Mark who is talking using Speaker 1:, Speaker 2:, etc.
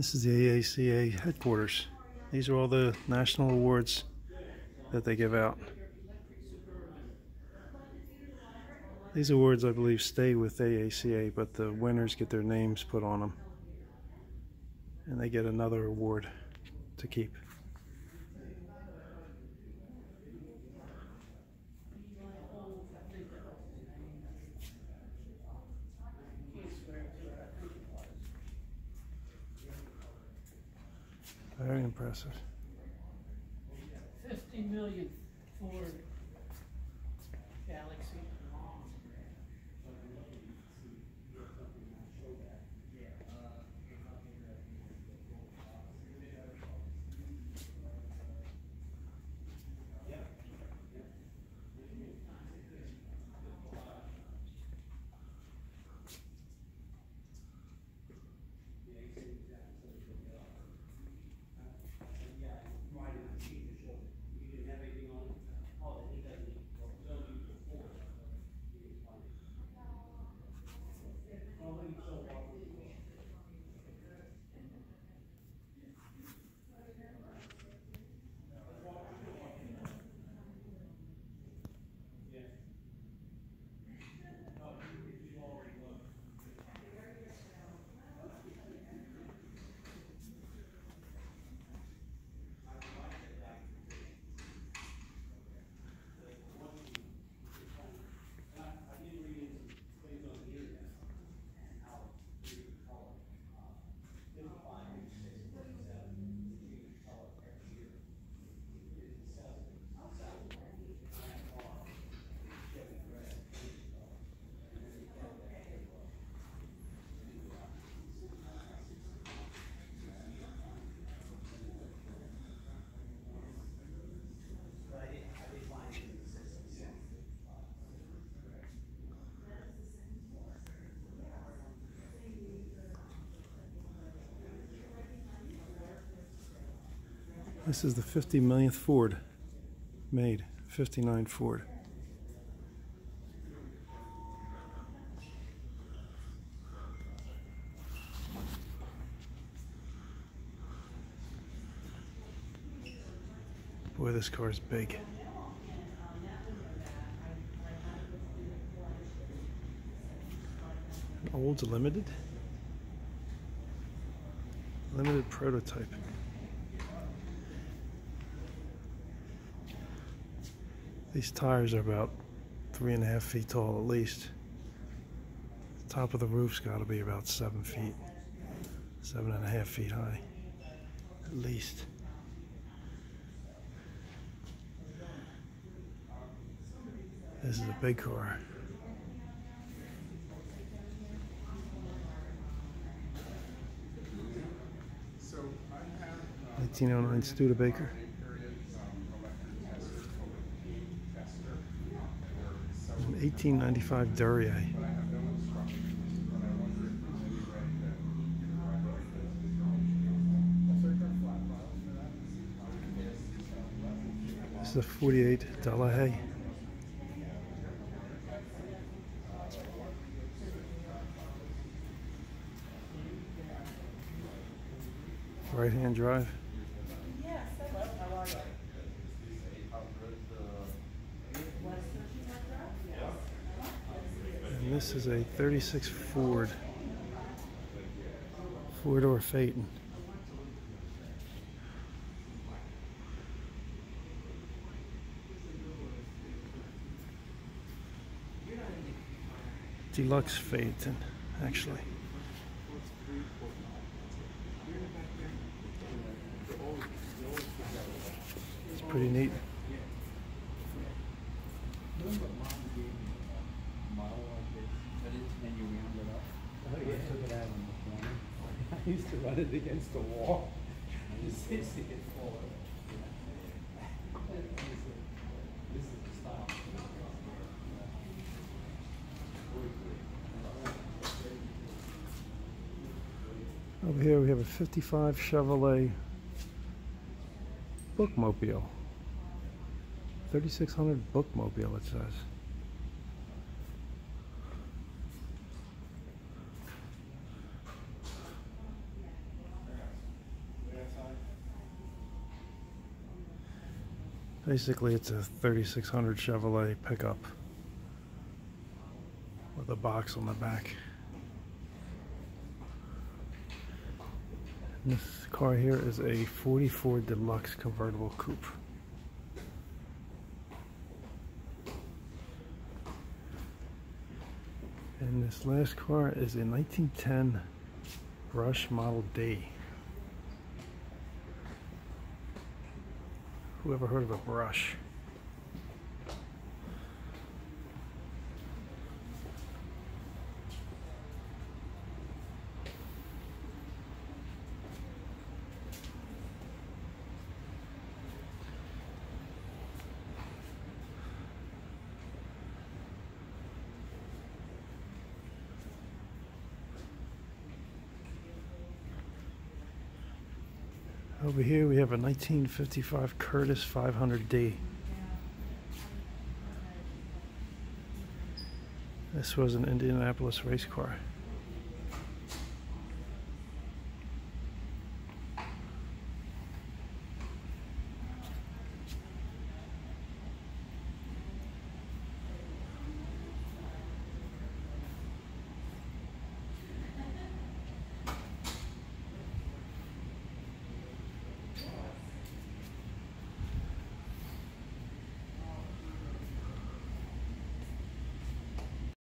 Speaker 1: This is the AACA headquarters. These are all the national awards that they give out. These awards, I believe, stay with AACA, but the winners get their names put on them. And they get another award to keep. Very impressive.
Speaker 2: 50 million Ford
Speaker 1: This is the 50 millionth Ford made, 59 Ford. Boy, this car is big. Olds Limited? Limited prototype. These tires are about three and a half feet tall at least. The top of the roof's got to be about seven feet, seven and a half feet high, at least. This is a big car. Eighteen uh, oh nine Studebaker. 1895 Duryea. This is a 48 Delahaye. Right hand drive. And this is a 36 Ford. Four door Phaeton. Deluxe Phaeton, actually. It's pretty neat.
Speaker 3: I used to run it against the wall. Just used to get forward. This is the style.
Speaker 1: Over here we have a 55 Chevrolet Bookmobile. 3600 Bookmobile it says. Basically, it's a 3600 Chevrolet pickup with a box on the back. And this car here is a 44 Deluxe convertible coupe. And this last car is a 1910 Brush Model D. Who ever heard of a brush? Over here we have a 1955 Kurtis 500D. This was an Indianapolis race car.